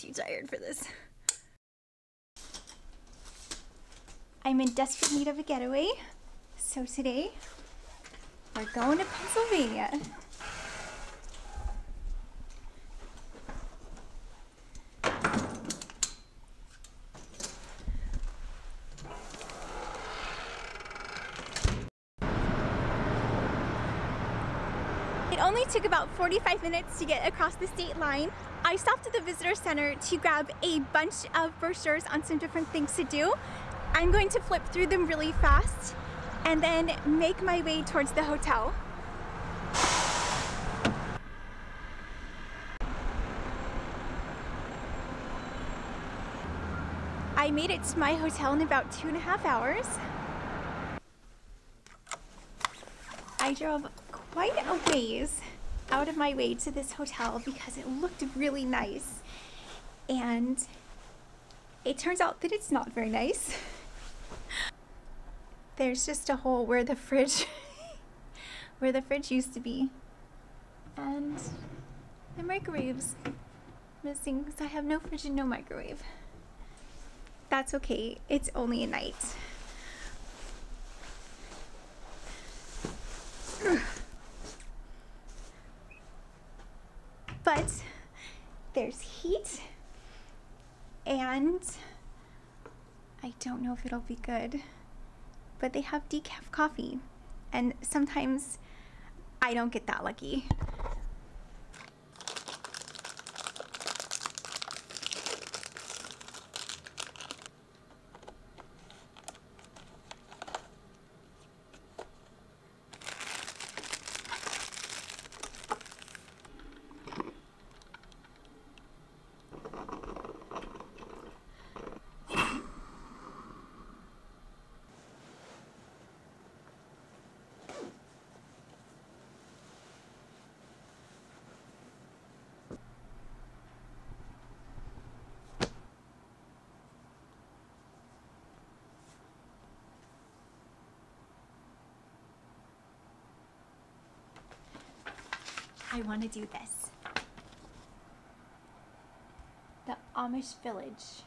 too tired for this. I'm in desperate need of a getaway, so today we're going to Pennsylvania. Only took about 45 minutes to get across the state line. I stopped at the visitor center to grab a bunch of brochures on some different things to do. I'm going to flip through them really fast and then make my way towards the hotel. I made it to my hotel in about two and a half hours. I drove quite a ways out of my way to this hotel because it looked really nice. And it turns out that it's not very nice. There's just a hole where the fridge where the fridge used to be. And the microwave's missing because I have no fridge and no microwave. That's okay. It's only a night. but there's heat and I don't know if it'll be good but they have decaf coffee. And sometimes I don't get that lucky I want to do this. The Amish village.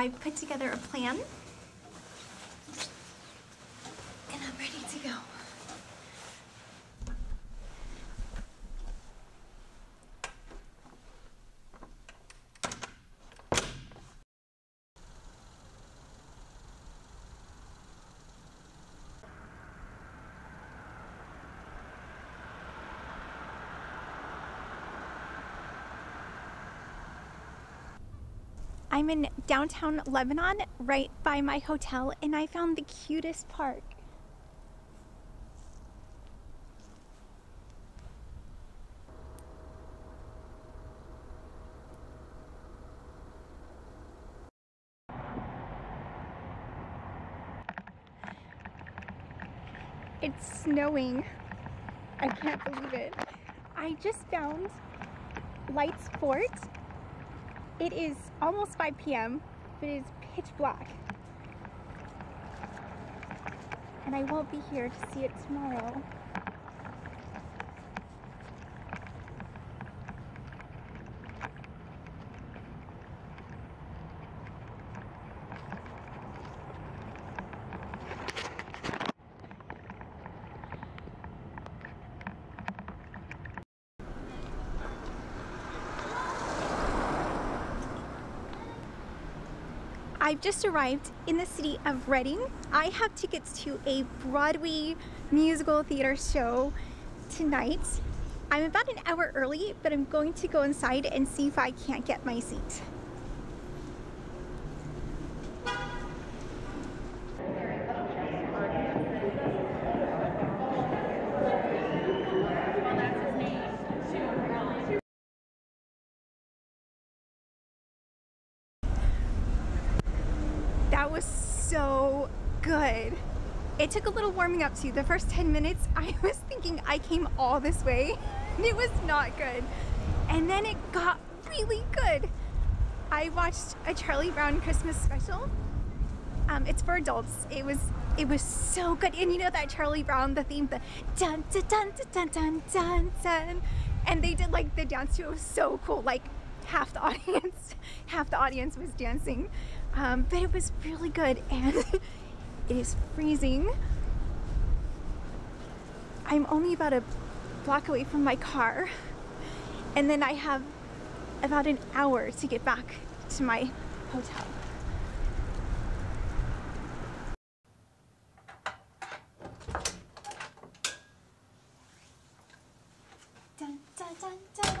I've put together a plan and I'm ready to go. I'm in downtown Lebanon, right by my hotel, and I found the cutest park. It's snowing. I can't believe it. I just found Lights Fort it is almost 5 p.m., but it is pitch black. And I won't be here to see it tomorrow. I've just arrived in the city of Reading. I have tickets to a Broadway musical theater show tonight. I'm about an hour early, but I'm going to go inside and see if I can't get my seat. So good. It took a little warming up too. The first 10 minutes, I was thinking I came all this way. It was not good. And then it got really good. I watched a Charlie Brown Christmas special. Um, it's for adults. It was it was so good. And you know that Charlie Brown, the theme, the dun dun dun dun dun dun dun, and they did like the dance to. It was so cool. Like half the audience, half the audience was dancing. Um, but it was really good and it is freezing. I'm only about a block away from my car and then I have about an hour to get back to my hotel. Dun, dun, dun,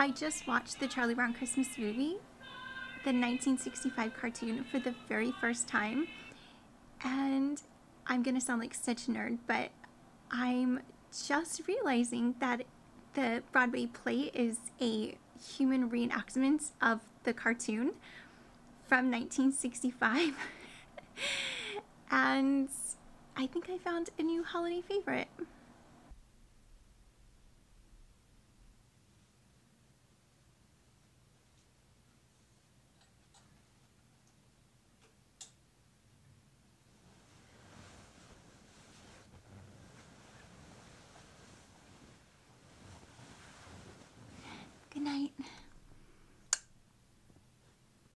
I just watched the Charlie Brown Christmas movie, the 1965 cartoon, for the very first time. And I'm gonna sound like such a nerd, but I'm just realizing that the Broadway play is a human reenactment of the cartoon from 1965. and I think I found a new holiday favorite.